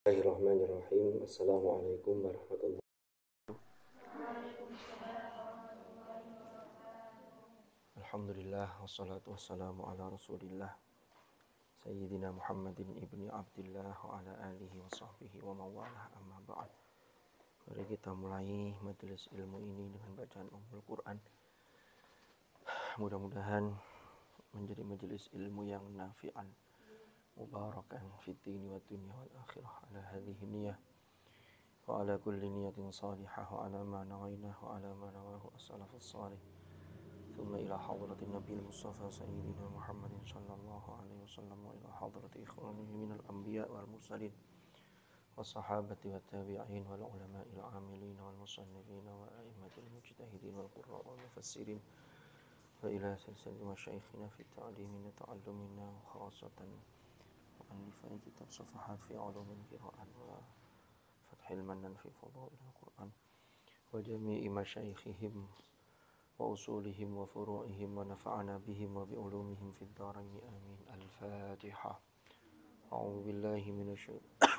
Bismillahirrahmanirrahim. Assalamualaikum warahmatullahi Alhamdulillah wassalatu wassalamu ala Rasulillah Sayyidina Muhammadin ibni Abdullah wa ala alihi wa sahbihi wa mawalah amma ba'd. Mari kita mulai majelis ilmu ini dengan bacaan Ummul Quran. Mudah-mudahan menjadi majelis ilmu yang nafi'an مباركا في الدين والدنيا والآخرة على هذه النية وعلى كل نية صالحة وعلى ما نويناه وعلى ما نواه السلف الصالح. ثم إلى حضرة النبي المصطفى سيدنا محمد صلى الله عليه وسلم وإلى حضرة إخوانه من الأنبياء والمرسلين والصحابة والتابعين والعلماء العاملين والمصنفين وأئمة المجتهدين والقراء والمفسرين وإلى سلسلة مشايخنا في التعليم وتعلمنا وخاصة مؤلفي كتاب صفحات في علوم القراءة وفتح المنن في فضائل القرآن وجميع مشايخهم وأصولهم وفروعهم ونفعنا بهم وبعلومهم في الدارين. آمين. الفاتحة. أعوذ بالله من الشيطان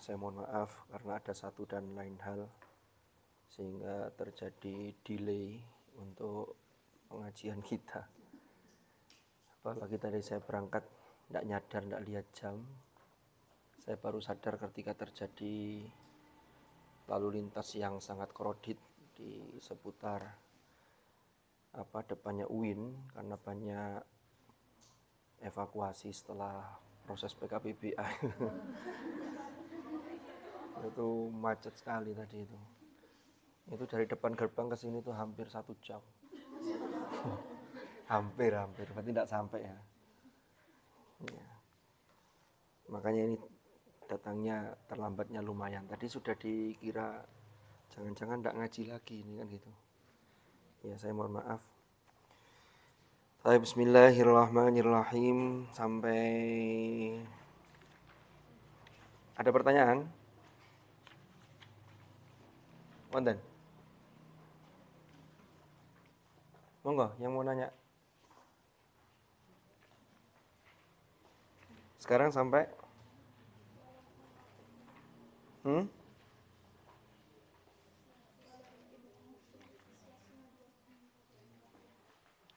saya mohon maaf karena ada satu dan lain hal sehingga terjadi delay untuk pengajian kita. Apalagi tadi saya berangkat tidak nyadar tidak lihat jam. Saya baru sadar ketika terjadi lalu lintas yang sangat krodit di seputar apa depannya UIN karena banyak evakuasi setelah proses PKPBA itu macet sekali tadi itu. Itu dari depan gerbang ke sini tuh hampir satu jam. Hampir hampir. Berarti tidak sampai ya. ya makanya ini datangnya terlambatnya lumayan. Tadi sudah dikira jangan-jangan tidak ngaji lagi ini kan gitu. Ya saya mohon maaf. Hai Bismillahirrahmanirrahim. Sampai ada pertanyaan Wonten Monggo yang mau nanya Sekarang sampai Hmm?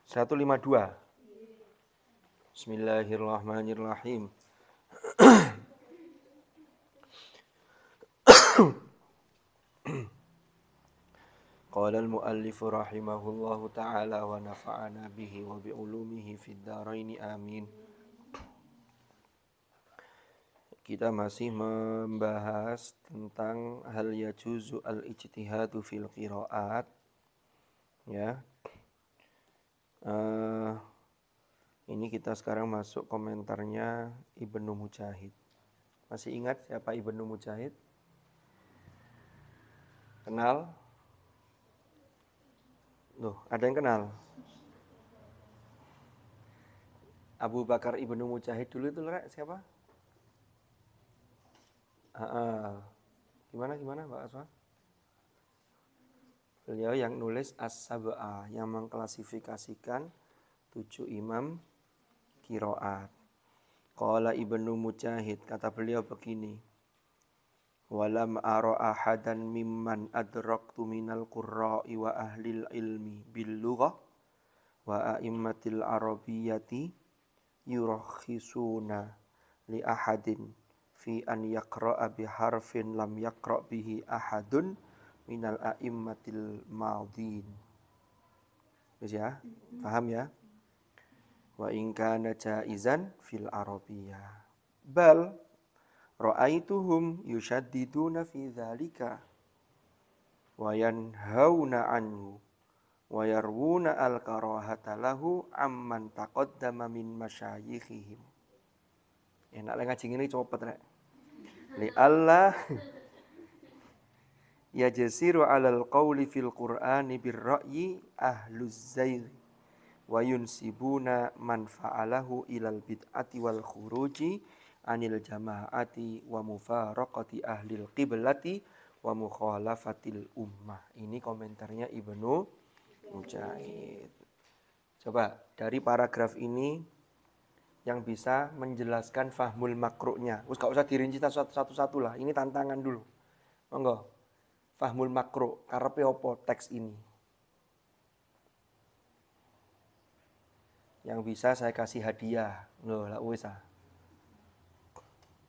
Satu lima dua. Bismillahirrahmanirrahim. Rahimahullahu taala wa nafa'ana bihi wa bi ulumihi fid dharain amin. Kita masih membahas tentang hal yajuzu al-ijtihadu fil qiraat. Ya. Uh, ini kita sekarang masuk komentarnya Ibnu Mujahid. Masih ingat siapa Ibnu Mujahid? Kenal? Loh, ada yang kenal? Abu Bakar Ibnu Mujahid dulu itu siapa? Uh, gimana gimana Mbak Asma? Beliau yang nulis As-Sab'ah yang mengklasifikasikan tujuh imam kiroat. Qala Ibnu Mujahid kata beliau begini. Walam aro ahadan mimman adraktu minal qurra'i wa ahlil ilmi bil wa a'immatil arabiyyati yurakhisuna li ahadin fi an yaqra'a bi harfin lam yaqra' bihi ahadun minal a'immatil madin. Wis ya? Paham ya? Wa in kana jaizan fil arabiyah. Bal ra'aituhum yushaddiduna fi dzalika wa yanhauna anhu wa yarwuna al karahata lahu amman taqaddama min masyayikhihim enak lah ngaji ini copot rek. Li Allah ya jasiru alal qawli fil qur'ani bir ra'yi ahluz zair wa yunsibuna man fa'alahu ilal bid'ati wal khuruji anil jama'ati wa mufaraqati ahlil qiblati wa mukhalafatil ummah. Ini komentarnya Ibnu Mujahid. Coba dari paragraf ini yang bisa menjelaskan fahmul makruhnya. Us gak usah dirinci satu-satu lah. Ini tantangan dulu. Monggo. Fahmul makro karepe opo teks ini? Yang bisa saya kasih hadiah. Loh, lah wis ah.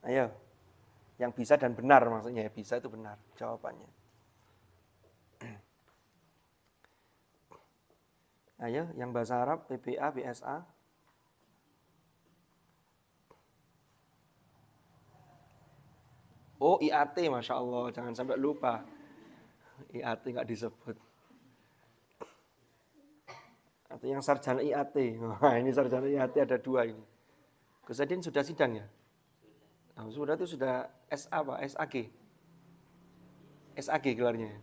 Ayo. Yang bisa dan benar maksudnya, bisa itu benar jawabannya. Ayo, yang bahasa Arab, PPA, BSA. Oh, IAT, Masya Allah. Jangan sampai lupa. IAT nggak disebut. Atau yang sarjana IAT. Nah, ini sarjana IAT ada dua ini. Kesadin sudah sidang ya? Nah, sudah itu sudah SA Pak, SAG. SAG gelarnya.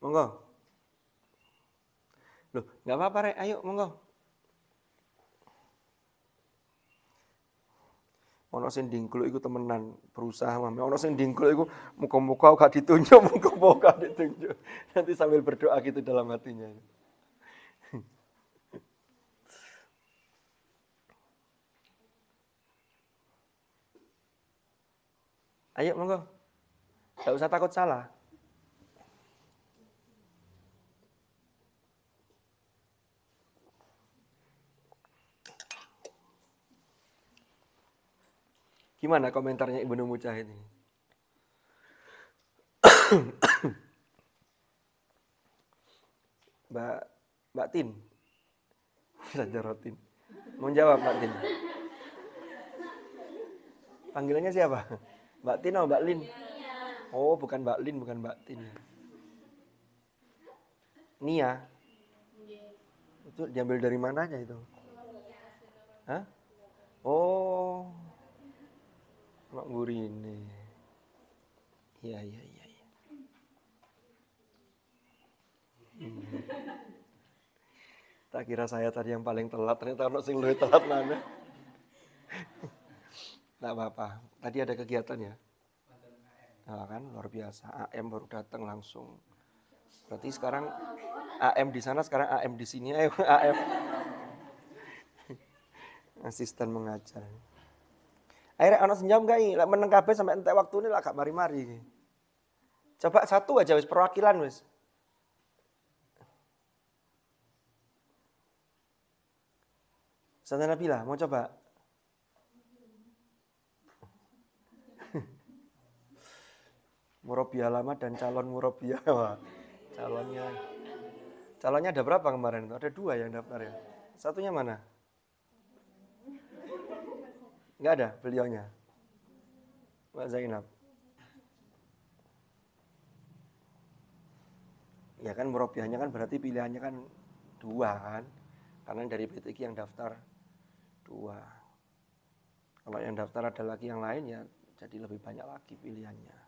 Monggo. Loh, nggak apa-apa, Rek. Ayo, monggo. Ono sing dingklo iku temenan berusaha mami. Ono sing dingklo iku muka-muka gak ditunjuk, muka-muka gak ditunjuk. Nanti sambil berdoa gitu dalam hatinya. Ayo monggo. Gak usah takut salah. Gimana komentarnya Ibnu Mujahid ini? Mbak Mbak Tin. Sajarotin. Mau jawab Mbak Tin? Panggilannya siapa? Mbak Tin atau Mbak Lin? Oh, bukan Mbak Lin, bukan Mbak Tin. Nia. Itu diambil dari mananya itu? Hah? Oh, Mak ini. Iya, iya, iya. Ya. Hmm. Tak kira saya tadi yang paling telat, ternyata ono sing lebih telat mana. Tidak apa-apa. Tadi ada kegiatan ya? Nah, kan luar biasa. AM baru datang langsung. Berarti sekarang AM di sana, sekarang AM di sini. Ayo AM. Asisten mengajar. Akhirnya anak senjam gak ini, meneng kabeh sampai entek waktu ini lah gak mari-mari. Coba satu aja wis perwakilan wis. Santai Nabila, mau coba? Murabia lama dan calon murabia. calonnya. Calonnya ada berapa kemarin? Ada dua yang daftar ya. Satunya mana? Enggak ada beliaunya. Mbak Zainab. Ya kan murobiahnya kan berarti pilihannya kan dua kan. Karena dari PTQ yang daftar dua. Kalau yang daftar ada lagi yang lain ya jadi lebih banyak lagi pilihannya.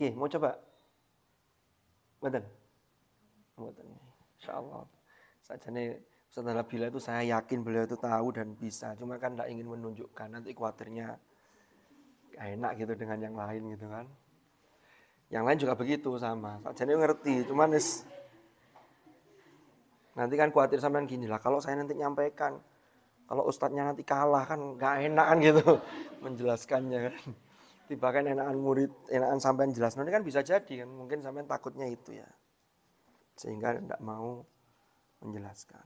Oke, mau coba? Betul? Betul. Insya Allah. Saja nih Ustaz Nabila itu saya yakin beliau itu tahu dan bisa. Cuma kan tidak ingin menunjukkan. Nanti khawatirnya enak gitu dengan yang lain gitu kan. Yang lain juga begitu sama. Jadi ngerti. Cuman is, nanti kan khawatir sampean gini lah. Kalau saya nanti nyampaikan, kalau ustadznya nanti kalah kan nggak enakan gitu menjelaskannya kan. Tiba kan enakan murid, enakan sampean jelas. Nanti kan bisa jadi kan. Mungkin sampean takutnya itu ya. Sehingga tidak mau menjelaskan.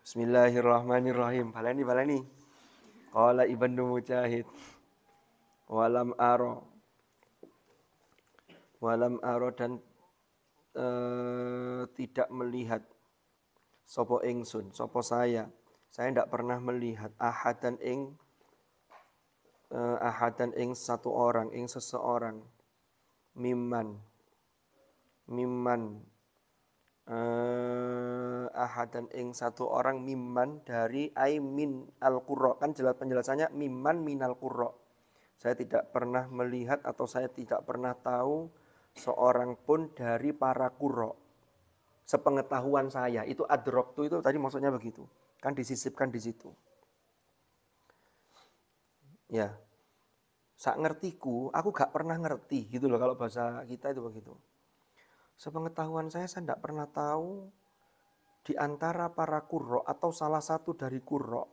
Bismillahirrahmanirrahim. Balani balani. Qala Ibnu Mujahid. Walam aro. Walam aro dan uh, tidak melihat sopo ingsun, sopo saya. Saya tidak pernah melihat ahadan ing uh, ahadan ing satu orang, ing seseorang. Mimman. Mimman uh, ahadan ing satu orang miman dari aimin al qurra kan jelas penjelasannya miman minal qurra saya tidak pernah melihat atau saya tidak pernah tahu seorang pun dari para qurra sepengetahuan saya itu adrok itu tadi maksudnya begitu Kan disisipkan di situ. Ya. Sak ngertiku, aku gak pernah ngerti gitu loh kalau bahasa kita itu begitu. Sepengetahuan saya, saya tidak pernah tahu di antara para kurro atau salah satu dari kurro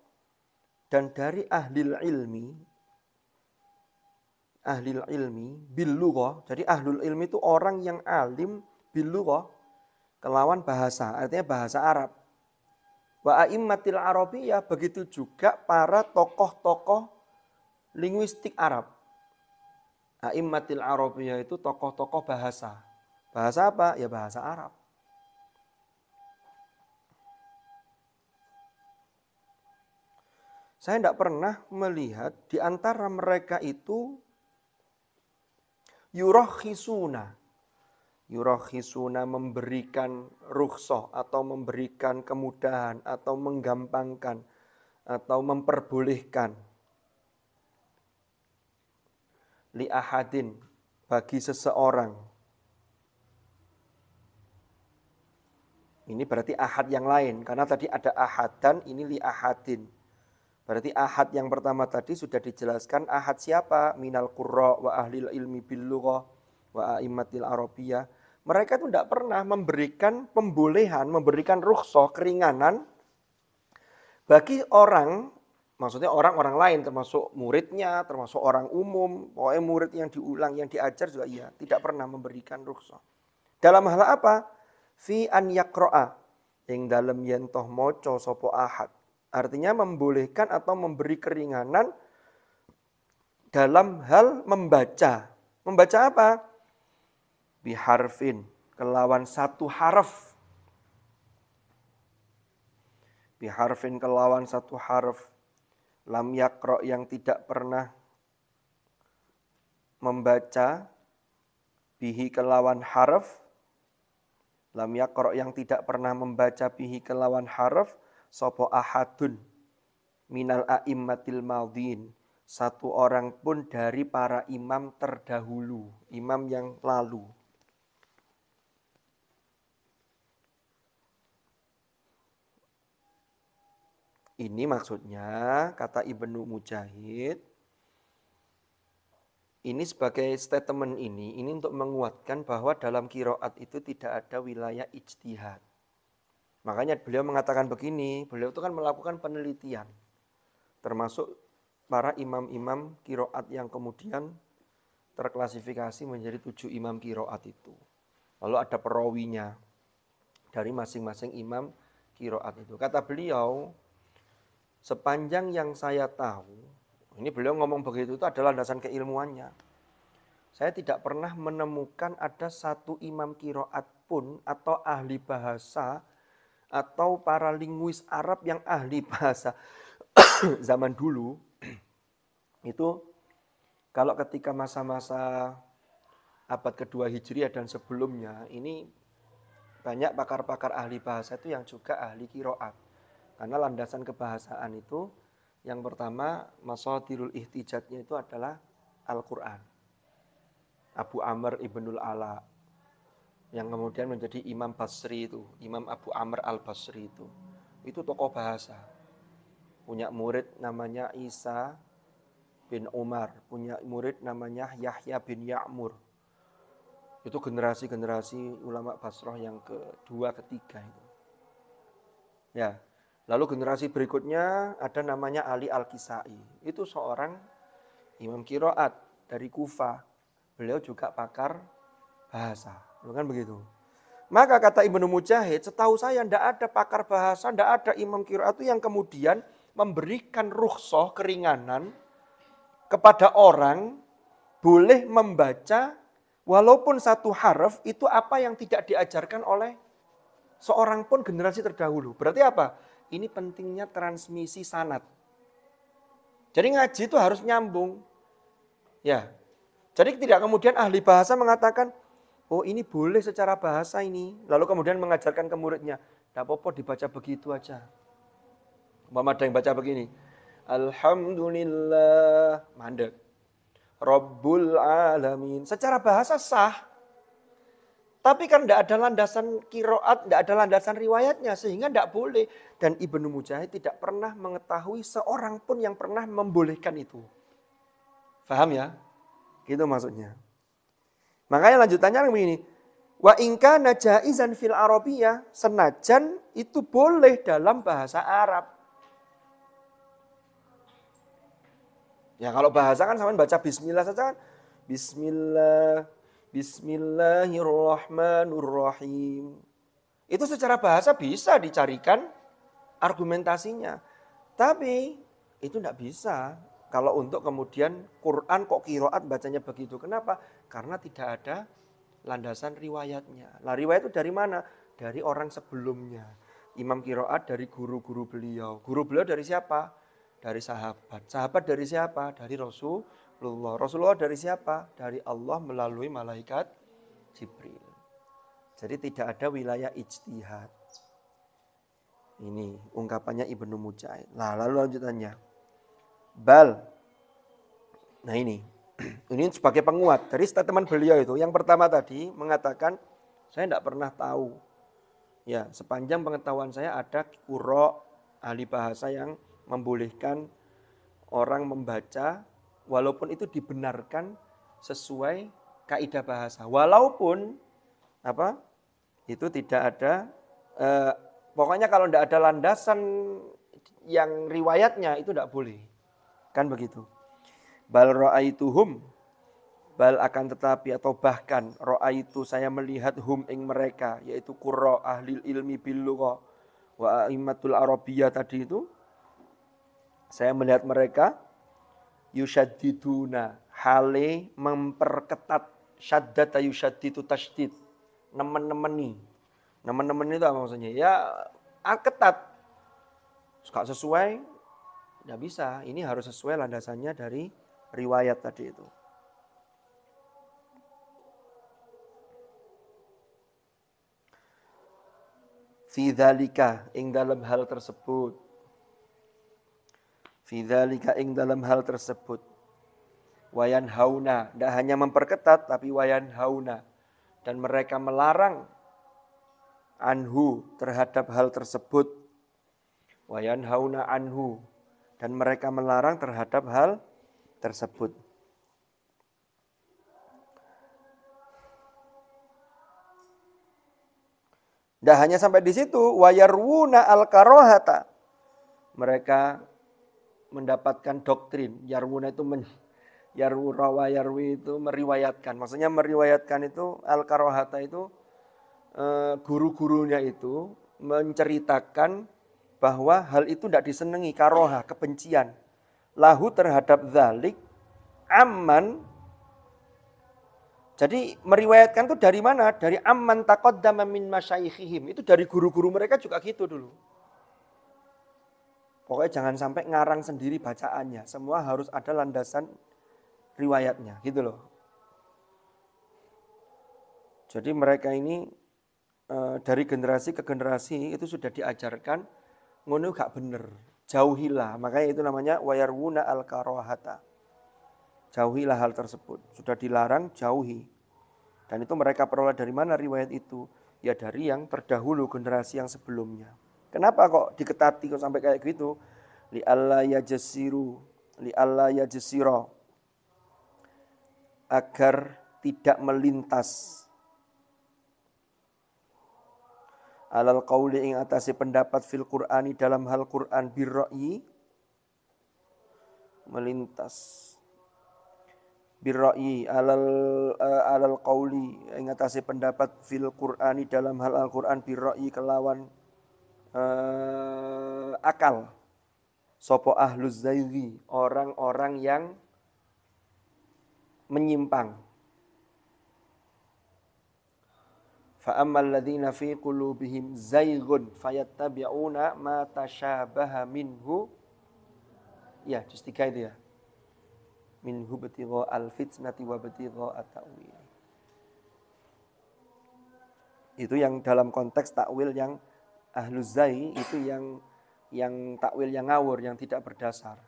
dan dari ahli ilmi, ahli ilmi bilughah. Jadi ahlul ilmi itu orang yang alim bilughah kelawan bahasa, artinya bahasa Arab. Wa a'immatil Arabiyah begitu juga para tokoh-tokoh linguistik Arab. A'immatil Arabiyah itu tokoh-tokoh bahasa. Bahasa apa? Ya bahasa Arab. Saya tidak pernah melihat di antara mereka itu yurokhisuna. Yurokhisuna memberikan rukhsah atau memberikan kemudahan atau menggampangkan atau memperbolehkan li ahadin bagi seseorang. Ini berarti ahad yang lain karena tadi ada ahad dan ini li ahadin. Berarti ahad yang pertama tadi sudah dijelaskan ahad siapa? Minal qurra wa ahlil ilmi bil wa a'immatil arabiyah. Mereka itu tidak pernah memberikan pembolehan, memberikan rukhsah, keringanan bagi orang Maksudnya orang-orang lain termasuk muridnya, termasuk orang umum, pokoknya murid yang diulang, yang diajar juga iya, tidak pernah memberikan rukhsah. Dalam hal apa? Fi an yakro'a, yang dalam yentoh moco sopo ahad. Artinya membolehkan atau memberi keringanan dalam hal membaca. Membaca apa? Biharfin, kelawan satu harf. Biharfin kelawan satu harf lam yakro yang tidak pernah membaca bihi kelawan harf. Lam yakro yang tidak pernah membaca bihi kelawan harf sopo ahadun minal a'immatil maldin satu orang pun dari para imam terdahulu imam yang lalu Ini maksudnya kata Ibnu Mujahid ini sebagai statement ini ini untuk menguatkan bahwa dalam kiroat itu tidak ada wilayah ijtihad. Makanya beliau mengatakan begini, beliau itu kan melakukan penelitian termasuk para imam-imam kiroat yang kemudian terklasifikasi menjadi tujuh imam kiroat itu. Lalu ada perawinya dari masing-masing imam kiroat itu. Kata beliau, Sepanjang yang saya tahu, ini beliau ngomong begitu itu adalah landasan keilmuannya. Saya tidak pernah menemukan ada satu imam kiroat pun atau ahli bahasa atau para linguis Arab yang ahli bahasa zaman dulu itu kalau ketika masa-masa abad kedua Hijriah dan sebelumnya ini banyak pakar-pakar ahli bahasa itu yang juga ahli kiroat. Karena landasan kebahasaan itu yang pertama masadirul ihtijatnya itu adalah Al-Quran. Abu Amr Ibnul Ala yang kemudian menjadi Imam Basri itu, Imam Abu Amr Al-Basri itu. Itu tokoh bahasa. Punya murid namanya Isa bin Umar, punya murid namanya Yahya bin Ya'mur. Itu generasi-generasi ulama Basrah yang kedua, ketiga itu. Ya, Lalu generasi berikutnya ada namanya Ali Al-Kisai. Itu seorang imam kiroat dari Kufa. Beliau juga pakar bahasa. Bukan begitu? Maka kata Ibnu Mujahid, setahu saya tidak ada pakar bahasa, tidak ada imam kiroat itu yang kemudian memberikan rukhsah keringanan kepada orang boleh membaca walaupun satu harf itu apa yang tidak diajarkan oleh seorang pun generasi terdahulu. Berarti apa? Ini pentingnya transmisi sanat. Jadi ngaji itu harus nyambung. Ya. Jadi tidak kemudian ahli bahasa mengatakan, oh ini boleh secara bahasa ini. Lalu kemudian mengajarkan ke muridnya, tidak apa-apa dibaca begitu aja. Mama ada yang baca begini. Alhamdulillah. Mandek. Rabbul alamin. Secara bahasa sah. Tapi kan tidak ada landasan kiroat, tidak ada landasan riwayatnya, sehingga tidak boleh. Dan Ibnu Mujahid tidak pernah mengetahui seorang pun yang pernah membolehkan itu. Faham ya? Gitu maksudnya. Makanya lanjutannya begini. Wa ingka najaizan fil arabiyah, senajan itu boleh dalam bahasa Arab. Ya kalau bahasa kan sama baca bismillah saja kan. Bismillah, Bismillahirrahmanirrahim. Itu secara bahasa bisa dicarikan argumentasinya. Tapi itu tidak bisa. Kalau untuk kemudian Quran kok kiroat bacanya begitu. Kenapa? Karena tidak ada landasan riwayatnya. Lah riwayat itu dari mana? Dari orang sebelumnya. Imam kiroat dari guru-guru beliau. Guru beliau dari siapa? Dari sahabat. Sahabat dari siapa? Dari Rasul Rasulullah. Rasulullah dari siapa? Dari Allah melalui malaikat Jibril. Jadi tidak ada wilayah ijtihad. Ini ungkapannya Ibnu Mujahid. Nah, lalu lanjutannya. Bal. Nah ini. Ini sebagai penguat dari statement beliau itu. Yang pertama tadi mengatakan saya tidak pernah tahu. Ya, sepanjang pengetahuan saya ada kuro ahli bahasa yang membolehkan orang membaca walaupun itu dibenarkan sesuai kaidah bahasa. Walaupun apa? Itu tidak ada eh, pokoknya kalau tidak ada landasan yang riwayatnya itu tidak boleh. Kan begitu. Bal ra'aituhum bal akan tetapi atau bahkan ra'aitu saya melihat hum ing mereka yaitu qurra ahli ilmi bil wa aimatul arabiyah tadi itu saya melihat mereka yushaddiduna hale memperketat syaddata yushaddidu tashdid. Nemen-nemeni. Nemen-nemen itu apa maksudnya? Ya ah, ketat. Suka sesuai tidak bisa. Ini harus sesuai landasannya dari riwayat tadi itu. Fi ing dalam hal tersebut Fidzalika ing dalam hal tersebut. Wayan hauna, tidak hanya memperketat tapi wayan hauna. Dan mereka melarang anhu terhadap hal tersebut. Wayan hauna anhu. Dan mereka melarang terhadap hal tersebut. Tidak hanya sampai di situ, wayarwuna al karohata. Mereka mendapatkan doktrin. Yarwuna itu men, yarwu rawa yarwi itu meriwayatkan. Maksudnya meriwayatkan itu al karohata itu e, guru-gurunya itu menceritakan bahwa hal itu tidak disenangi karoha kebencian lahu terhadap zalik aman jadi meriwayatkan itu dari mana? Dari aman takot min masyayikhihim. Itu dari guru-guru mereka juga gitu dulu. Pokoknya jangan sampai ngarang sendiri bacaannya. Semua harus ada landasan riwayatnya, gitu loh. Jadi mereka ini e, dari generasi ke generasi itu sudah diajarkan ngono gak bener. Jauhilah, makanya itu namanya wayarwuna al karohata. Jauhilah hal tersebut. Sudah dilarang, jauhi. Dan itu mereka peroleh dari mana riwayat itu? Ya dari yang terdahulu generasi yang sebelumnya. Kenapa kok diketati kok sampai kayak gitu? Li alla yajsiru, li alla. Agar tidak melintas alal qauli ing atase pendapat fil Qur'ani dalam hal Qur'an birra'yi melintas birra'yi alal uh, alal qauli ing atase pendapat fil Qur'ani dalam hal Al-Qur'an birra'yi kelawan uh, akal. Sopo ahluz zairi, orang-orang yang menyimpang. Fa'ammal ladzina fi qulubihim zaygun fayattabi'una ma tashabaha minhu. Ya, juz 3 itu ya. Minhu batigha al-fitnati wa batigha at-ta'wil. Itu yang dalam konteks takwil yang ahluz zai itu yang yang takwil yang ngawur, yang tidak berdasar.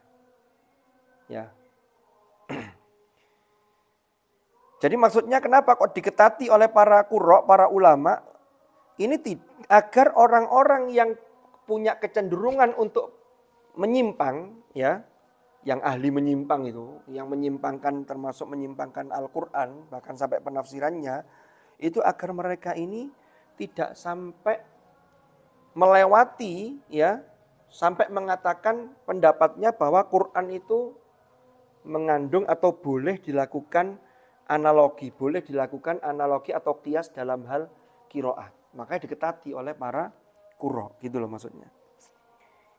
Ya. Jadi maksudnya kenapa kok diketati oleh para kurok, para ulama, ini agar orang-orang yang punya kecenderungan untuk menyimpang, ya, yang ahli menyimpang itu, yang menyimpangkan termasuk menyimpangkan Al-Quran, bahkan sampai penafsirannya, itu agar mereka ini tidak sampai melewati, ya, sampai mengatakan pendapatnya bahwa Quran itu mengandung atau boleh dilakukan analogi, boleh dilakukan analogi atau kias dalam hal kiroah. Makanya diketati oleh para kuro, gitu loh maksudnya.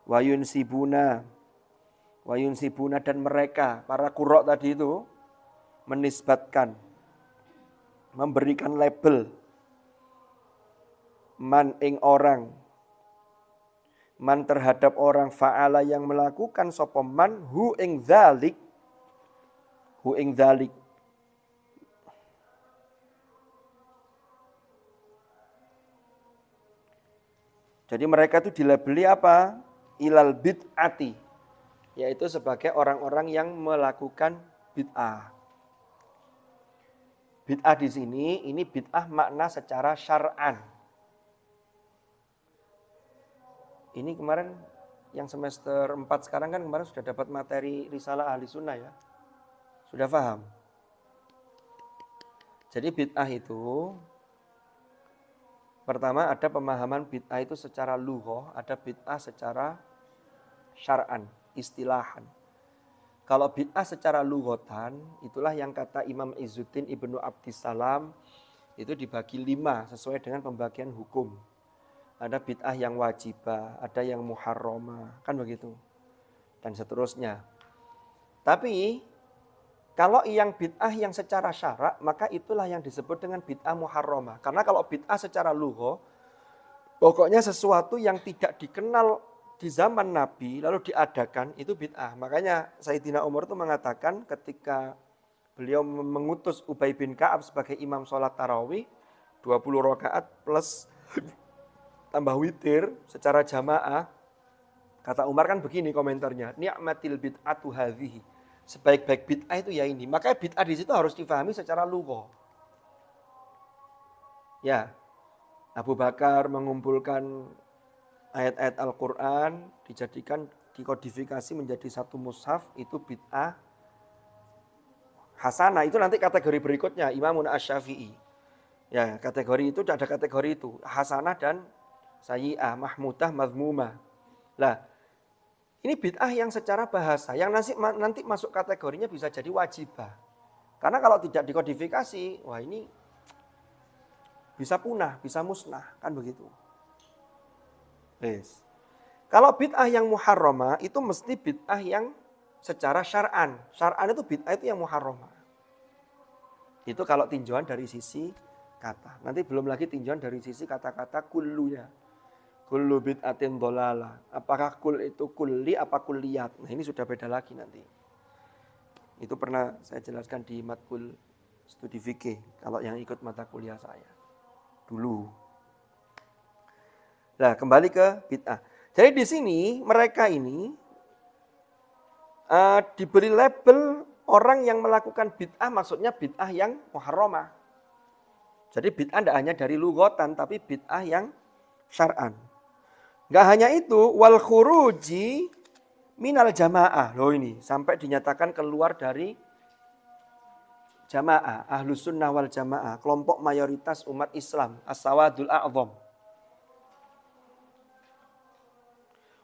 Wayun sibuna Wayun sibuna dan mereka, para kurok tadi itu, menisbatkan, memberikan label, man ing orang, man terhadap orang fa'ala yang melakukan sopeman hu ing zalik, hu ing zalik. Jadi mereka itu dilabeli apa? Ilal bid'ati yaitu sebagai orang-orang yang melakukan bid'ah. Bid'ah di sini ini bid'ah makna secara syar'an. Ini kemarin yang semester 4 sekarang kan kemarin sudah dapat materi risalah ahli sunnah ya. Sudah paham? Jadi bid'ah itu pertama ada pemahaman bid'ah itu secara luhoh, ada bid'ah secara syar'an istilahan. Kalau bid'ah secara lugotan, itulah yang kata Imam Izzuddin Ibnu Abdissalam, itu dibagi lima sesuai dengan pembagian hukum. Ada bid'ah yang wajibah, ada yang muharrama, kan begitu. Dan seterusnya. Tapi kalau yang bid'ah yang secara syarak, maka itulah yang disebut dengan bid'ah muharrama. Karena kalau bid'ah secara luho, pokoknya sesuatu yang tidak dikenal di zaman Nabi lalu diadakan itu bid'ah. Makanya Sayyidina Umar itu mengatakan ketika beliau mengutus Ubay bin Ka'ab sebagai imam sholat tarawih 20 rakaat plus tambah witir secara jamaah. Kata Umar kan begini komentarnya, ni'matil bid'atu hadhihi. Sebaik-baik bid'ah itu ya ini. Makanya bid'ah di situ harus difahami secara lugo. Ya, Abu Bakar mengumpulkan ayat-ayat Al-Quran dijadikan dikodifikasi menjadi satu mushaf itu bid'ah hasanah itu nanti kategori berikutnya Imamun Asy-Syafi'i. Ya, kategori itu ada kategori itu, hasanah dan sayyi'ah, mahmudah, mazmumah. Lah, ini bid'ah yang secara bahasa, yang nanti, nanti masuk kategorinya bisa jadi wajibah. Karena kalau tidak dikodifikasi, wah ini bisa punah, bisa musnah, kan begitu. Yes. Kalau bid'ah yang muharrama itu mesti bid'ah yang secara syar'an. Syar'an itu bid'ah itu yang muharrama. Itu kalau tinjauan dari sisi kata. Nanti belum lagi tinjauan dari sisi kata-kata kullunya. Kullu bid'atin dolala. Apakah kul itu kulli apa kulliyat? Nah ini sudah beda lagi nanti. Itu pernah saya jelaskan di matkul studi fikih. Kalau yang ikut mata kuliah saya. Dulu. Nah, kembali ke bid'ah. Jadi di sini mereka ini uh, diberi label orang yang melakukan bid'ah maksudnya bid'ah yang muharramah. Jadi bid'ah tidak hanya dari lugotan tapi bid'ah yang syar'an. Gak hanya itu, wal khuruji minal jamaah. Loh ini, sampai dinyatakan keluar dari jamaah, ahlus sunnah wal jamaah, kelompok mayoritas umat Islam, as-sawadul a'zam.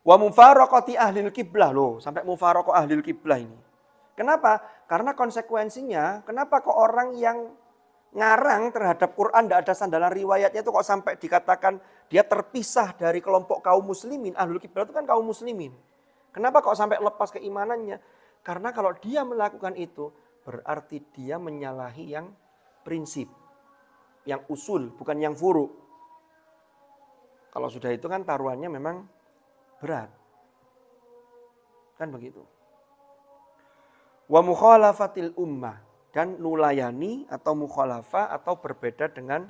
Wa mufaraqati ahlil kiblah loh, sampai mufaraqah ahlil kiblah ini. Kenapa? Karena konsekuensinya, kenapa kok orang yang ngarang terhadap Quran tidak ada sandalan riwayatnya itu kok sampai dikatakan dia terpisah dari kelompok kaum muslimin. Ahlul kiblah itu kan kaum muslimin. Kenapa kok sampai lepas keimanannya? Karena kalau dia melakukan itu berarti dia menyalahi yang prinsip, yang usul, bukan yang furu. Kalau sudah itu kan taruhannya memang berat. Kan begitu. Wa mukhalafatil ummah dan nulayani atau mukhalafa atau berbeda dengan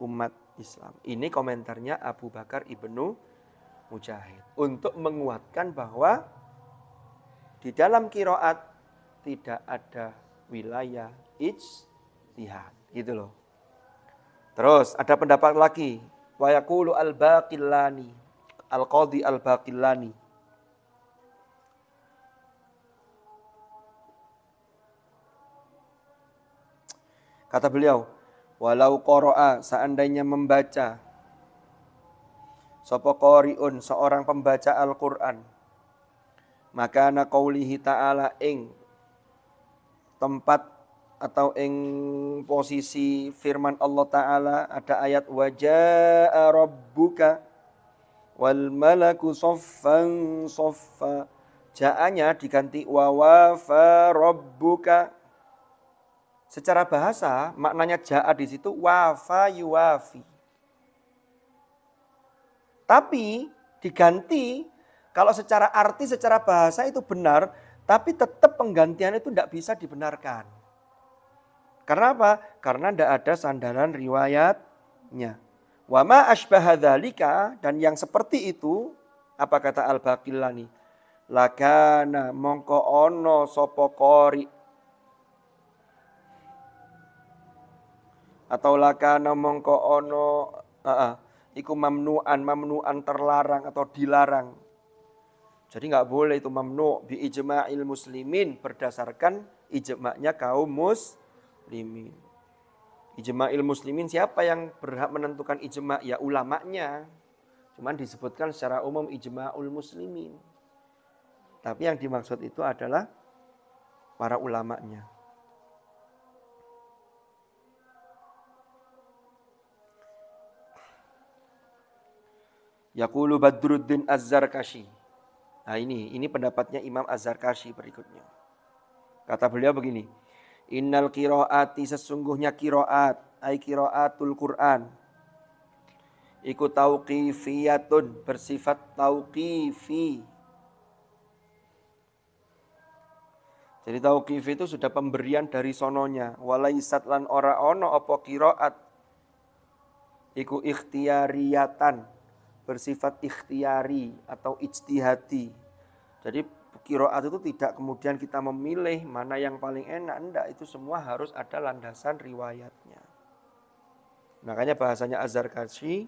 umat Islam. Ini komentarnya Abu Bakar Ibnu Mujahid untuk menguatkan bahwa di dalam kiroat tidak ada wilayah ijtihad. Gitu loh. Terus ada pendapat lagi. Wa yaqulu al-baqillani. Al-qadhi al-baqillani. Kata beliau, walau qara'a seandainya membaca sapa qari'un seorang pembaca Al-Qur'an maka ana qaulihi ta'ala ing tempat atau ing posisi firman Allah taala ada ayat wajaa rabbuka wal malaku soffan soffa jaanya diganti wa wafa rabbuka secara bahasa maknanya jaa di situ wafa yuwafi tapi diganti kalau secara arti secara bahasa itu benar tapi tetap penggantian itu tidak bisa dibenarkan. Karena apa? Karena tidak ada sandaran riwayatnya. Wa ma asbahadzalika dan yang seperti itu apa kata Al-Baqillani? Lakana mongko ono sopo kori atau lakana mongko ono uh, iku mamnuan mamnuan terlarang atau dilarang jadi nggak boleh itu mamnu bi ijma'il muslimin berdasarkan ijma'nya kaum muslimin. Ijma'il muslimin siapa yang berhak menentukan ijma' ya ulamanya. Cuman disebutkan secara umum ijma'ul muslimin. Tapi yang dimaksud itu adalah para ulamanya. Yaqulu Badruddin Az-Zarkashi Nah ini, ini pendapatnya Imam Az-Zarkashi berikutnya. Kata beliau begini, Innal kiroati sesungguhnya kiroat, ay kiroatul Quran. Iku tauqifiyatun, bersifat tauqifi. Jadi tauqif itu sudah pemberian dari sononya. Walaisat lan ora ono opo kiroat. Iku ikhtiariyatan bersifat ikhtiari atau ijtihadi. Jadi kiroat itu tidak kemudian kita memilih mana yang paling enak. Enggak, itu semua harus ada landasan riwayatnya. Makanya bahasanya Azhar Kashi,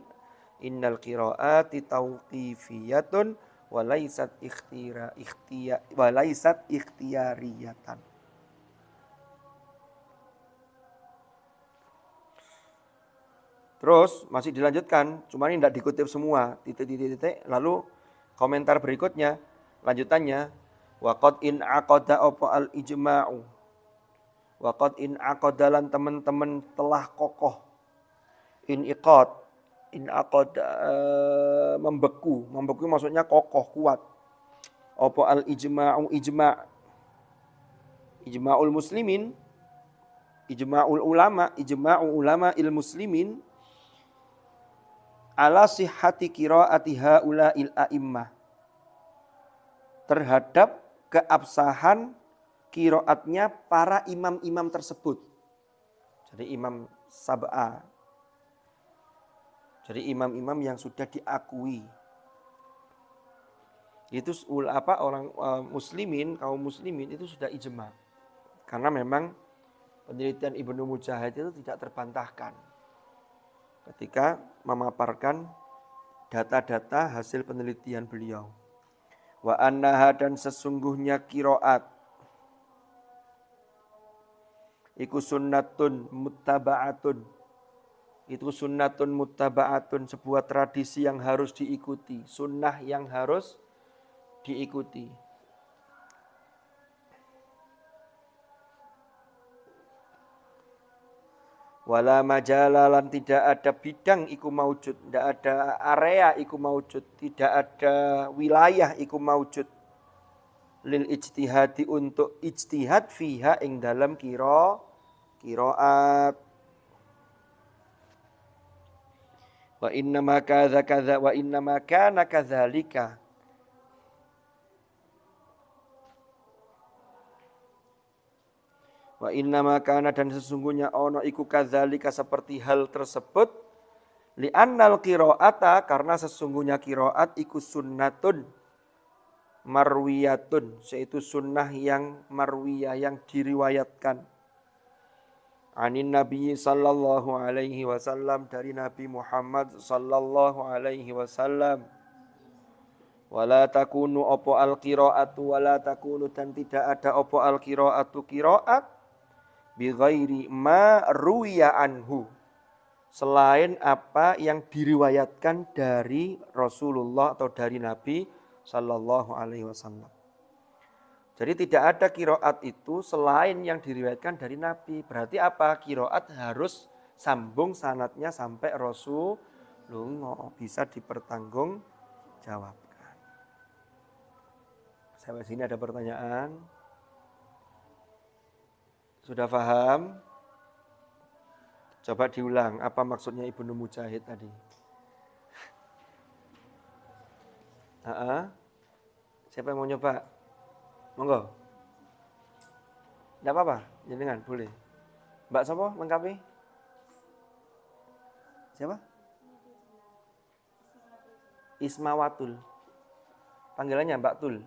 innal kiroati tauqifiyatun walaisat ikhtira ikhtiya walaisat ikhtiariyatan. Terus masih dilanjutkan, cuma ini tidak dikutip semua, titik-titik-titik. Lalu komentar berikutnya, lanjutannya, waqad in aqada apa al ijma'u. Waqad in aqadalan teman-teman telah kokoh. In iqad, in aqad uh, membeku, membeku maksudnya kokoh, kuat. Apa al ijma'u ijma' ijma'ul muslimin, ijma'ul ulama, ijma'ul ulama il muslimin ala sihhati qiraati il a'immah terhadap keabsahan kiroatnya para imam-imam tersebut. Jadi imam sab'a. Jadi imam-imam yang sudah diakui. Itu apa orang uh, muslimin, kaum muslimin itu sudah ijma. Karena memang penelitian Ibnu Mujahid itu tidak terbantahkan ketika memaparkan data-data hasil penelitian beliau. Wa annaha dan sesungguhnya kiroat. Iku sunnatun muttaba'atun. Itu sunnatun muttaba'atun sebuah tradisi yang harus diikuti sunnah yang harus diikuti Wala majalalan tidak ada bidang iku maujud, tidak ada area iku maujud, tidak ada wilayah iku maujud. Lil ijtihadi untuk ijtihad fiha ing dalam kiro kiroat. Wa inna ma kadza wa inna ma kana Wa inna makana dan sesungguhnya ono iku kadzalika seperti hal tersebut. Li annal qiraata karena sesungguhnya qiraat iku sunnatun marwiyatun yaitu sunnah yang marwiyah yang diriwayatkan. Anin Nabi sallallahu alaihi wasallam dari Nabi Muhammad sallallahu alaihi wasallam. Wala takunu opo al qiraatu wala takunu dan tidak ada opo al qiraatu qiraat bi ghairi ma ruya anhu selain apa yang diriwayatkan dari Rasulullah atau dari Nabi sallallahu alaihi wasallam. Jadi tidak ada kiroat itu selain yang diriwayatkan dari Nabi. Berarti apa? Kiroat harus sambung sanatnya sampai Rasulullah bisa dipertanggung jawabkan. Sampai sini ada pertanyaan? Sudah paham? Coba diulang apa maksudnya Ibnu Mujahid tadi. Uh -uh. Siapa yang mau nyoba? Monggo. Tidak apa-apa, jenengan boleh. Mbak Sopo lengkapi? Siapa? Ismawatul. Panggilannya Mbak Tul.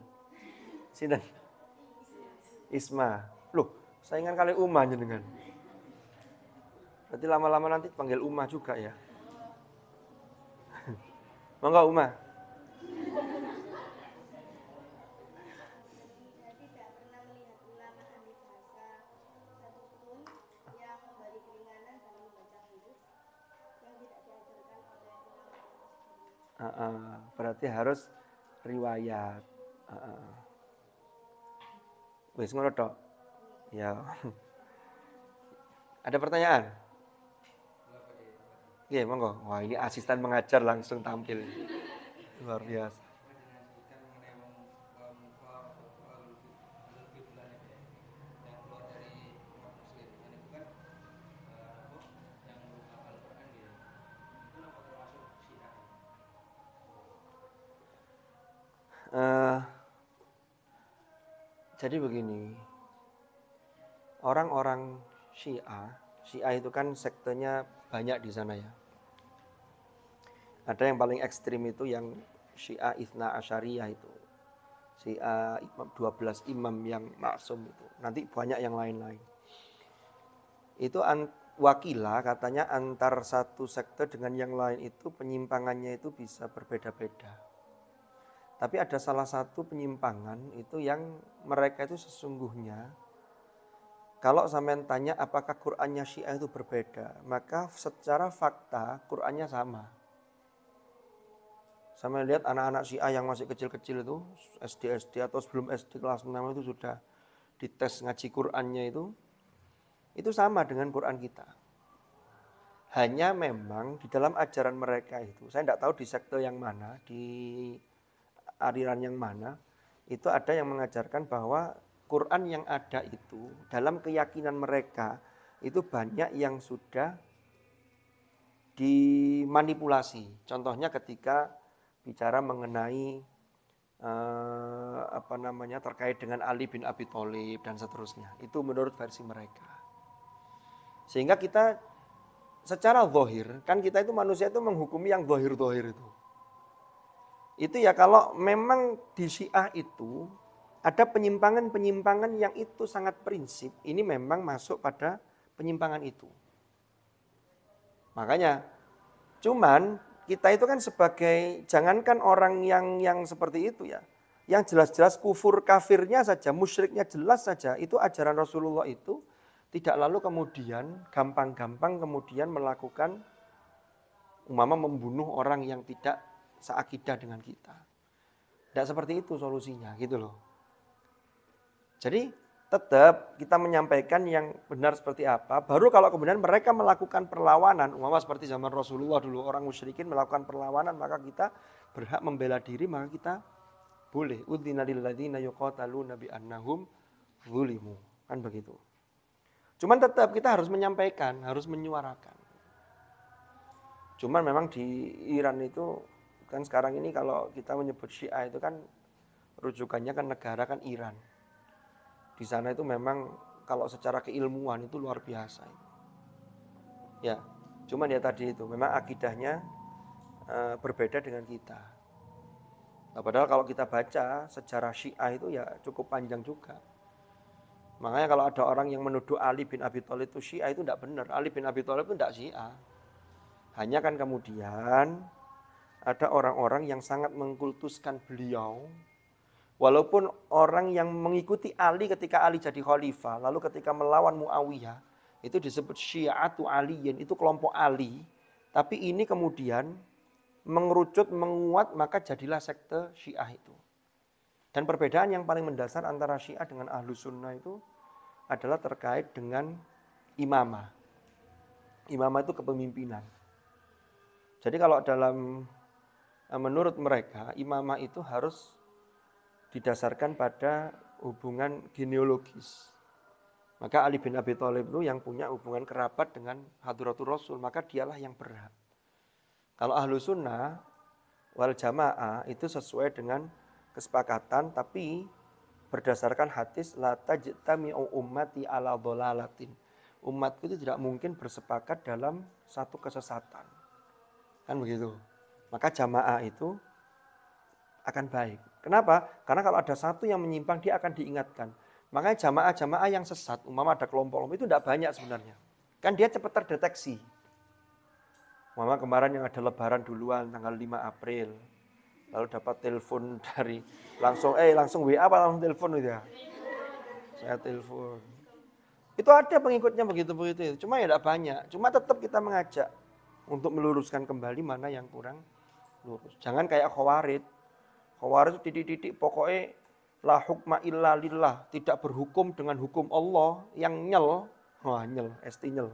Sinten? Isma. Loh, saingan kali Uma jenengan. Berarti lama-lama nanti panggil Uma juga ya. Monggo Uma. Uh, uh, berarti harus riwayat. Uh, uh. Wis ngono. Ya. Ada pertanyaan? Iya, monggo. Wah, ini asisten mengajar langsung tampil. Luar biasa. Uh, jadi begini, orang-orang Syiah, Syiah itu kan sektenya banyak di sana ya. Ada yang paling ekstrim itu yang Syiah Ithna Asyariyah itu. Syiah 12 imam yang maksum itu. Nanti banyak yang lain-lain. Itu wakila katanya antar satu sekte dengan yang lain itu penyimpangannya itu bisa berbeda-beda. Tapi ada salah satu penyimpangan itu yang mereka itu sesungguhnya kalau sampean tanya apakah Qur'annya Syiah itu berbeda, maka secara fakta Qur'annya sama. Sama lihat anak-anak Syiah yang masih kecil-kecil itu, SD SD atau sebelum SD kelas 6 itu sudah dites ngaji Qur'annya itu, itu sama dengan Qur'an kita. Hanya memang di dalam ajaran mereka itu, saya tidak tahu di sektor yang mana, di aliran yang mana, itu ada yang mengajarkan bahwa Quran yang ada itu dalam keyakinan mereka itu banyak yang sudah dimanipulasi. Contohnya ketika bicara mengenai eh, apa namanya terkait dengan Ali bin Abi Thalib dan seterusnya. Itu menurut versi mereka. Sehingga kita secara zahir, kan kita itu manusia itu menghukumi yang zahir-zahir itu itu ya kalau memang di Syiah itu ada penyimpangan-penyimpangan yang itu sangat prinsip, ini memang masuk pada penyimpangan itu. Makanya cuman kita itu kan sebagai jangankan orang yang yang seperti itu ya, yang jelas-jelas kufur kafirnya saja, musyriknya jelas saja, itu ajaran Rasulullah itu tidak lalu kemudian gampang-gampang kemudian melakukan umama membunuh orang yang tidak seakidah dengan kita. Tidak seperti itu solusinya gitu loh. Jadi tetap kita menyampaikan yang benar seperti apa. Baru kalau kemudian mereka melakukan perlawanan, umpama seperti zaman Rasulullah dulu orang musyrikin melakukan perlawanan, maka kita berhak membela diri, maka kita boleh. Udzina lilladzina yuqataluna annahum zulimu. Kan begitu. Cuman tetap kita harus menyampaikan, harus menyuarakan. Cuman memang di Iran itu Kan sekarang ini kalau kita menyebut Syiah itu kan rujukannya kan negara kan Iran. Di sana itu memang kalau secara keilmuan itu luar biasa. Ya, cuman ya tadi itu memang akidahnya e, berbeda dengan kita. Nah, padahal kalau kita baca sejarah Syiah itu ya cukup panjang juga. Makanya kalau ada orang yang menuduh Ali bin Abi Thalib itu Syiah itu tidak benar. Ali bin Abi Thalib itu tidak Syiah. Hanya kan kemudian ada orang-orang yang sangat mengkultuskan beliau. Walaupun orang yang mengikuti Ali ketika Ali jadi khalifah, lalu ketika melawan Muawiyah, itu disebut Syiatu Aliyin, itu kelompok Ali. Tapi ini kemudian mengerucut, menguat, maka jadilah sekte Syiah itu. Dan perbedaan yang paling mendasar antara Syiah dengan Ahlu Sunnah itu adalah terkait dengan imamah. Imamah itu kepemimpinan. Jadi kalau dalam eh, menurut mereka imamah itu harus didasarkan pada hubungan genealogis. Maka Ali bin Abi Thalib itu yang punya hubungan kerabat dengan Hadratul Rasul, maka dialah yang berhak. Kalau ahlu sunnah wal jamaah itu sesuai dengan kesepakatan tapi berdasarkan hadis la tajtami'u ummati ala dhalalatin. Umatku itu tidak mungkin bersepakat dalam satu kesesatan. Kan begitu. Maka jamaah itu akan baik. Kenapa? Karena kalau ada satu yang menyimpang dia akan diingatkan. Makanya jamaah-jamaah yang sesat, umpama ada kelompok-kelompok itu tidak banyak sebenarnya. Kan dia cepat terdeteksi. Mama kemarin yang ada lebaran duluan tanggal 5 April lalu dapat telepon dari langsung eh langsung WA apa langsung telepon itu ya saya telepon itu ada pengikutnya begitu begitu cuma ya tidak banyak cuma tetap kita mengajak untuk meluruskan kembali mana yang kurang lurus jangan kayak khawarid khawarid titik-titik pokoknya la hukma illa lillah. Tidak berhukum dengan hukum Allah. Yang nyel wah nyel esti nyel.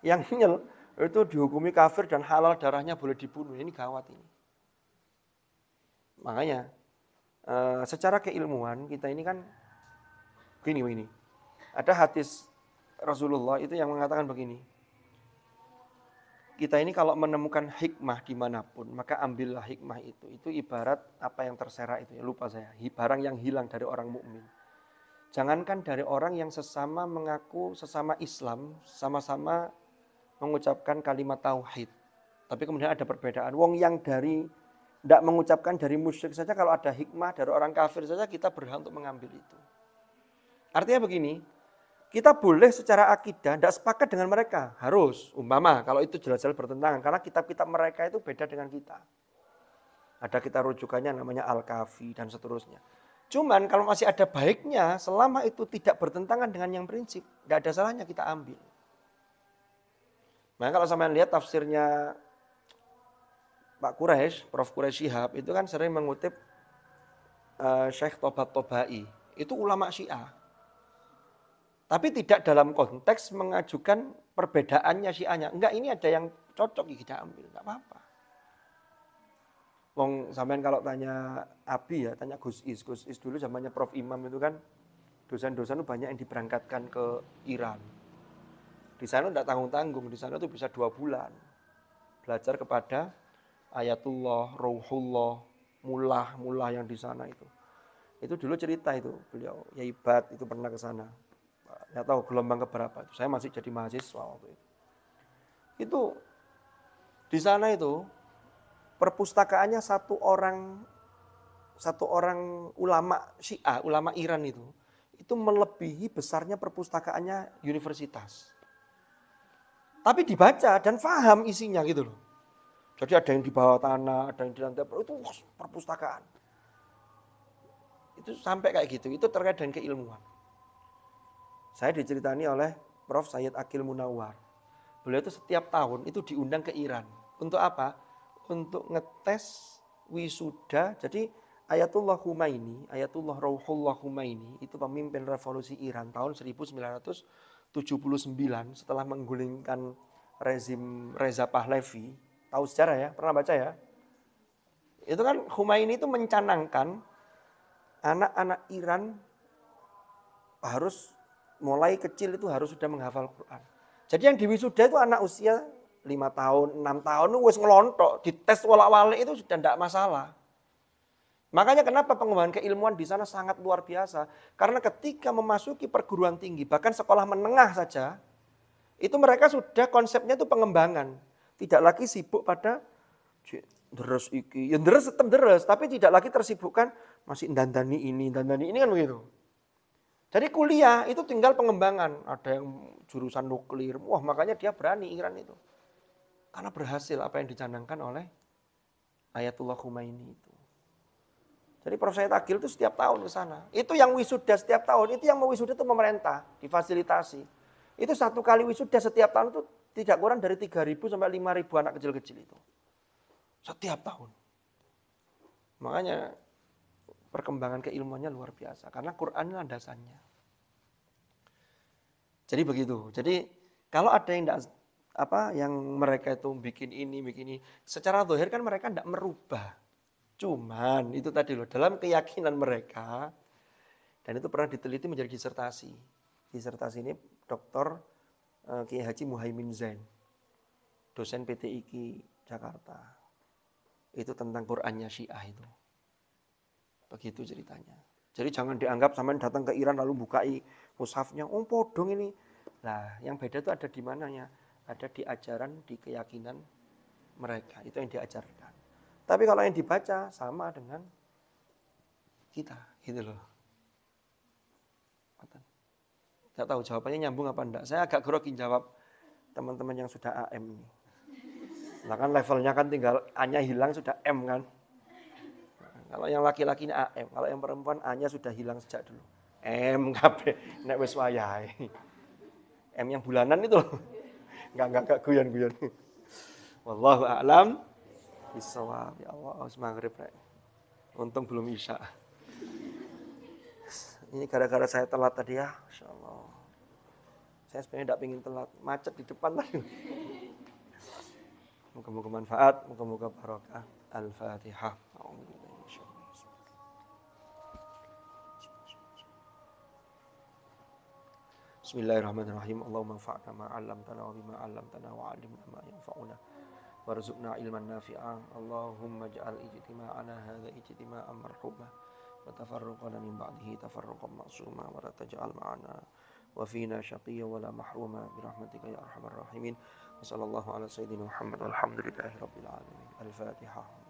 Yang nyel itu dihukumi kafir dan halal darahnya boleh dibunuh. Ini gawat ini. Makanya uh, secara keilmuan kita ini kan gini ini. Ada hadis Rasulullah itu yang mengatakan begini. Kita ini kalau menemukan hikmah di mana pun, maka ambillah hikmah itu. Itu ibarat apa yang terserak itu, ya lupa saya. Barang yang hilang dari orang mukmin. Jangankan dari orang yang sesama mengaku sesama Islam, sama-sama mengucapkan kalimat tauhid. Tapi kemudian ada perbedaan. Wong yang dari tidak mengucapkan dari musyrik saja, kalau ada hikmah dari orang kafir saja, kita berhak untuk mengambil itu. Artinya begini, kita boleh secara akidah tidak sepakat dengan mereka. Harus, umpama kalau itu jelas-jelas bertentangan. Karena kitab-kitab mereka itu beda dengan kita. Ada kita rujukannya namanya Al-Kafi dan seterusnya. Cuman kalau masih ada baiknya, selama itu tidak bertentangan dengan yang prinsip, tidak ada salahnya kita ambil. Nah kalau sampai lihat tafsirnya Pak Quraisy, Prof. Quraisy Shihab itu kan sering mengutip uh, Syekh Tobat Tobai. Itu ulama Syiah. Tapi tidak dalam konteks mengajukan perbedaannya Syiahnya. Enggak, ini ada yang cocok ya kita ambil, enggak apa-apa. Wong sampean kalau tanya Abi ya, tanya Gus Is. Gus Is dulu zamannya Prof Imam itu kan dosen-dosen banyak yang diberangkatkan ke Iran. Di sana tidak tanggung-tanggung, di sana tuh bisa dua bulan belajar kepada Ayatullah, Rauhullah, Mullah, Mullah yang di sana itu. Itu dulu cerita itu beliau, ya Yaibat itu pernah ke sana. Ya tahu gelombang keberapa itu. Saya masih jadi mahasiswa waktu itu. Itu di sana itu perpustakaannya satu orang satu orang ulama Syiah, ulama Iran itu, itu melebihi besarnya perpustakaannya universitas. Tapi dibaca dan faham isinya gitu loh. Jadi ada yang di bawah tanah, ada yang di lantai itu perpustakaan. Itu sampai kayak gitu, itu terkait dengan keilmuan. Saya diceritani oleh Prof. Sayyid Akil Munawar. Beliau itu setiap tahun itu diundang ke Iran. Untuk apa? Untuk ngetes wisuda. Jadi Ayatullah Humaini, Ayatullah Rauhullah Humaini itu pemimpin revolusi Iran tahun 1979 setelah menggulingkan rezim Reza Pahlavi Tahu sejarah ya, pernah baca ya? Itu kan Humayni itu mencanangkan anak-anak Iran harus mulai kecil itu harus sudah menghafal Quran. Jadi yang diwisuda itu anak usia 5 tahun, 6 tahun wis ngelontok, dites wala-wali itu sudah tidak masalah. Makanya kenapa pengembangan keilmuan di sana sangat luar biasa. Karena ketika memasuki perguruan tinggi, bahkan sekolah menengah saja, itu mereka sudah konsepnya itu pengembangan. Tidak lagi sibuk pada deres iki. Ya deres tetap deres, tapi tidak lagi tersibukkan masih dandani ini, dandani ini kan begitu. Jadi kuliah itu tinggal pengembangan. Ada yang jurusan nuklir. Wah makanya dia berani Iran itu. Karena berhasil apa yang dicanangkan oleh Ayatullah Khomeini itu. Jadi Prof. Said Agil itu setiap tahun ke sana. Itu yang wisuda setiap tahun. Itu yang mewisuda itu pemerintah. Difasilitasi. Itu satu kali wisuda setiap tahun itu tidak kurang dari 3.000 sampai 5.000 anak kecil-kecil itu. Setiap tahun. Makanya perkembangan keilmuannya luar biasa karena Quran landasannya. Jadi begitu. Jadi kalau ada yang tidak apa yang mereka itu bikin ini, bikin ini, secara dohir kan mereka tidak merubah. Cuman itu tadi loh dalam keyakinan mereka dan itu pernah diteliti menjadi disertasi. Disertasi ini Dr. Eh, Kiai Haji Muhaimin Zain, dosen PTIK Jakarta. Itu tentang Qurannya Syiah itu. Begitu ceritanya. Jadi jangan dianggap sama datang ke Iran lalu bukai mushafnya, oh podong ini. Nah, yang beda itu ada di mananya? Ada di ajaran, di keyakinan mereka. Itu yang diajarkan. Tapi kalau yang dibaca sama dengan kita, gitu loh. Gak tahu jawabannya nyambung apa enggak. Saya agak grogi jawab teman-teman yang sudah AM ini. Nah kan levelnya kan tinggal A-nya hilang sudah M kan. Kalau yang laki-laki ini AM, kalau yang perempuan A-nya sudah hilang sejak dulu. M kabeh nek wis wayahe. M yang bulanan itu loh. Enggak enggak enggak guyon-guyon. Wallahu a'lam bisawab. Ya Allah, harus maghrib rek. Untung belum isya. Ini gara-gara saya telat tadi ya, Insya Allah. Saya sebenarnya tidak ingin telat, macet di depan tadi. Moga-moga manfaat, moga-moga barokah. Al-Fatihah. بسم الله الرحمن الرحيم اللهم انفعنا ما علمتنا وبما علمتنا وعلمنا ما ينفعنا وارزقنا علما نافعا اللهم اجعل اجتماعنا هذا اجتماعا مرحوما وتفرقنا من بعده تفرقا معصوما ولا تجعل معنا وفينا شقيا ولا محروما برحمتك يا ارحم الراحمين وصلى الله على سيدنا محمد والحمد لله رب العالمين الفاتحه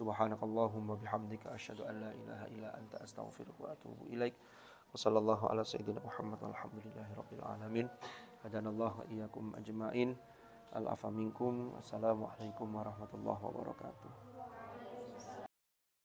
rabbil alamin. Al-Fatihah. Subhanakallahumma bihamdika asyhadu an la ilaha illa anta astaghfiruka wa atubu ilaik. Wa sallallahu ala sayyidina Muhammad walhamdulillahi rabbil alamin. Hadanallahu wa iyyakum ajmain. Al-afa minkum. Assalamualaikum warahmatullahi wabarakatuh.